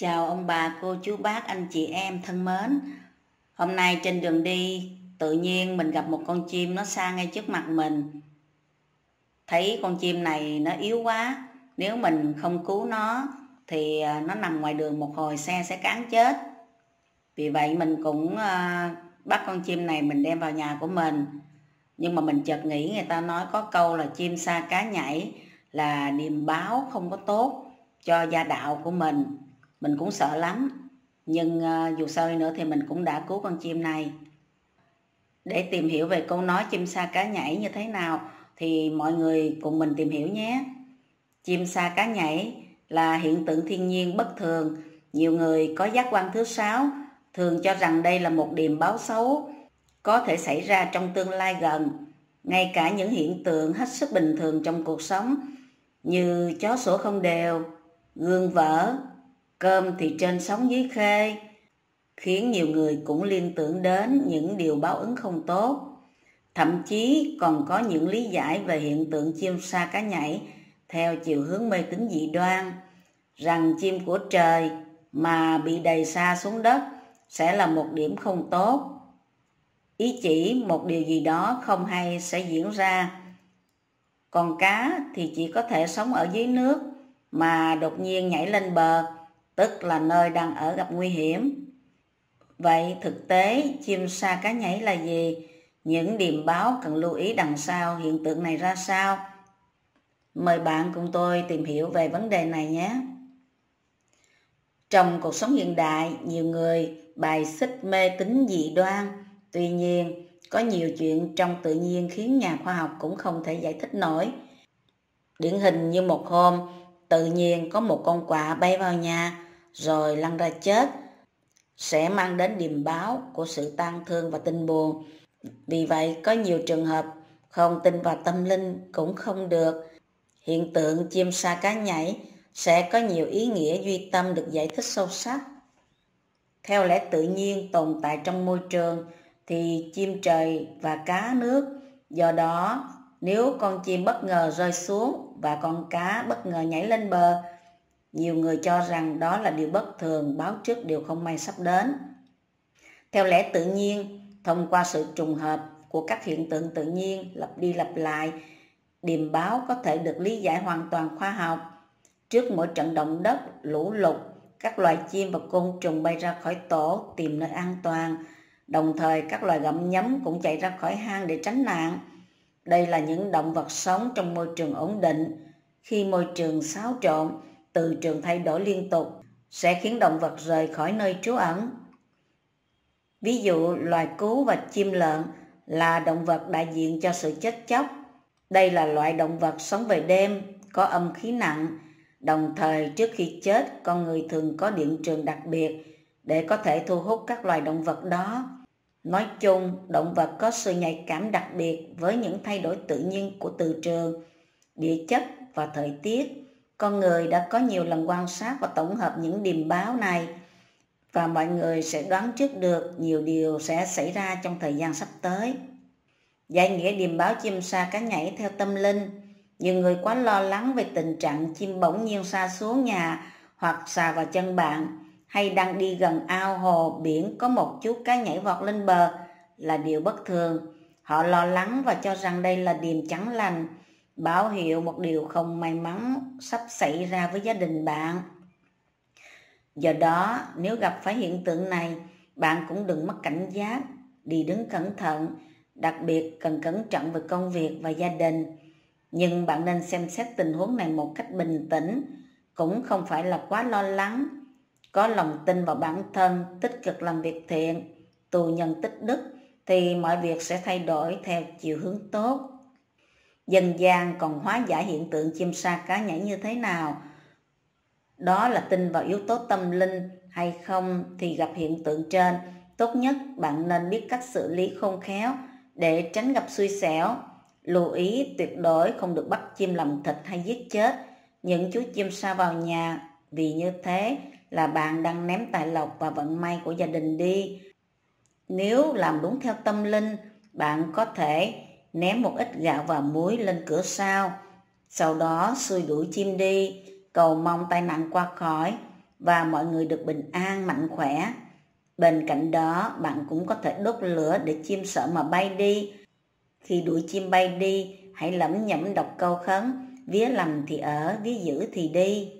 Chào ông bà, cô chú bác, anh chị em thân mến. Hôm nay trên đường đi, tự nhiên mình gặp một con chim nó xa ngay trước mặt mình. Thấy con chim này nó yếu quá, nếu mình không cứu nó thì à, nó nằm ngoài đường một hồi xe sẽ cán chết. Vì vậy mình cũng à, bắt con chim này mình đem vào nhà của mình. Nhưng mà mình chợt nghĩ người ta nói có câu là chim xa cá nhảy là điềm báo không có tốt cho gia đạo của mình mình cũng sợ lắm. Nhưng ờ, dù sao đi nữa thì mình cũng đã cứu con chim này. Để tìm hiểu về câu nói chim sa cá nhảy như thế nào thì mọi người cùng mình tìm hiểu nhé. Chim sa cá nhảy là hiện tượng thiên nhiên bất thường. Nhiều người có giác quan thứ sáu thường cho rằng đây là một điềm báo xấu có thể xảy ra trong tương lai gần. Ngay cả những hiện tượng hết sức bình thường trong cuộc sống như chó sủa không đều, gương vỡ cơm thì trên sóng dưới khê, khiến nhiều người cũng liên tưởng đến những điều báo ứng không tốt. Thậm chí còn có những lý giải về hiện tượng chim sa cá nhảy theo chiều hướng mê tín dị đoan, rằng chim của trời mà bị đầy xa xuống đất sẽ là một điểm không tốt. Ý chỉ một điều gì đó không hay sẽ diễn ra. Còn cá thì chỉ có thể sống ở dưới nước mà đột nhiên nhảy lên bờ tức là nơi đang ở gặp nguy hiểm. Vậy thực tế chim sa cá nhảy là gì? Những điểm báo cần lưu ý đằng sau hiện tượng này ra sao? Mời bạn cùng tôi tìm hiểu về vấn đề này nhé. Trong cuộc sống hiện đại, nhiều người bài xích mê tín dị đoan. Tuy nhiên, có nhiều chuyện trong tự nhiên khiến nhà khoa học cũng không thể giải thích nổi. Điển hình như một hôm, tự nhiên có một con quạ bay vào nhà, rồi lăn ra chết sẽ mang đến điềm báo của sự tang thương và tình buồn. Vì vậy có nhiều trường hợp không tin vào tâm linh cũng không được. Hiện tượng chim sa cá nhảy sẽ có nhiều ý nghĩa duy tâm được giải thích sâu sắc. Theo lẽ tự nhiên tồn tại trong môi trường thì chim trời và cá nước. Do đó, nếu con chim bất ngờ rơi xuống và con cá bất ngờ nhảy lên bờ nhiều người cho rằng đó là điều bất thường, báo trước điều không may sắp đến. Theo lẽ tự nhiên, thông qua sự trùng hợp của các hiện tượng tự nhiên lặp đi lặp lại, điềm báo có thể được lý giải hoàn toàn khoa học. Trước mỗi trận động đất, lũ lụt, các loài chim và côn trùng bay ra khỏi tổ tìm nơi an toàn. Đồng thời các loài gặm nhấm cũng chạy ra khỏi hang để tránh nạn. Đây là những động vật sống trong môi trường ổn định. Khi môi trường xáo trộn, từ trường thay đổi liên tục sẽ khiến động vật rời khỏi nơi trú ẩn. Ví dụ loài cú và chim lợn là động vật đại diện cho sự chết chóc. Đây là loại động vật sống về đêm, có âm khí nặng. Đồng thời trước khi chết, con người thường có điện trường đặc biệt để có thể thu hút các loài động vật đó. Nói chung, động vật có sự nhạy cảm đặc biệt với những thay đổi tự nhiên của từ trường, địa chất và thời tiết con người đã có nhiều lần quan sát và tổng hợp những điềm báo này và mọi người sẽ đoán trước được nhiều điều sẽ xảy ra trong thời gian sắp tới. Giải nghĩa điềm báo chim sa cá nhảy theo tâm linh. Nhiều người quá lo lắng về tình trạng chim bỗng nhiên sa xuống nhà hoặc xà vào chân bạn hay đang đi gần ao hồ biển có một chú cá nhảy vọt lên bờ là điều bất thường. Họ lo lắng và cho rằng đây là điềm chẳng lành báo hiệu một điều không may mắn sắp xảy ra với gia đình bạn. Do đó, nếu gặp phải hiện tượng này, bạn cũng đừng mất cảnh giác, đi đứng cẩn thận, đặc biệt cần cẩn trọng về công việc và gia đình. Nhưng bạn nên xem xét tình huống này một cách bình tĩnh, cũng không phải là quá lo lắng. Có lòng tin vào bản thân, tích cực làm việc thiện, tù nhân tích đức, thì mọi việc sẽ thay đổi theo chiều hướng tốt. Dân gian còn hóa giải hiện tượng chim sa cá nhảy như thế nào? Đó là tin vào yếu tố tâm linh hay không thì gặp hiện tượng trên. Tốt nhất bạn nên biết cách xử lý khôn khéo để tránh gặp xui xẻo. Lưu ý tuyệt đối không được bắt chim làm thịt hay giết chết. Những chú chim sa vào nhà vì như thế là bạn đang ném tài lộc và vận may của gia đình đi nếu làm đúng theo tâm linh bạn có thể ném một ít gạo và muối lên cửa sau. Sau đó xui đuổi chim đi, cầu mong tai nạn qua khỏi. và mọi người được bình an, mạnh khỏe. Bên cạnh đó, bạn cũng có thể đốt lửa để chim sợ mà bay đi. Khi đuổi chim bay đi, hãy lẩm nhẩm đọc câu khấn, vía lành thì ở, vía dữ thì đi.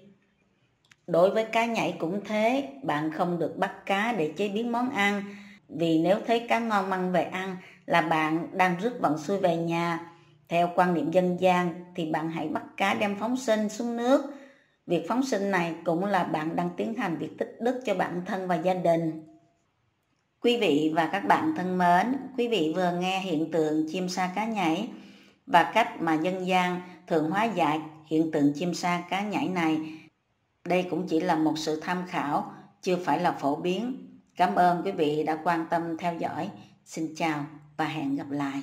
Đối với cá nhảy cũng thế, bạn không được bắt cá để chế biến món ăn, vì nếu thấy cá ngon mang về ăn là bạn đang rước vận xuôi về nhà. Theo quan niệm dân gian thì bạn hãy bắt cá đem phóng sinh xuống nước. Việc phóng sinh này cũng là bạn đang tiến hành việc tích đức cho bản thân và gia đình. Quý vị và các bạn thân mến, quý vị vừa nghe hiện tượng chim sa cá nhảy và cách mà dân gian thường hóa giải hiện tượng chim sa cá nhảy này. Đây cũng chỉ là một sự tham khảo, chưa phải là phổ biến. Cảm ơn quý vị đã quan tâm theo dõi. Xin chào và hẹn gặp lại.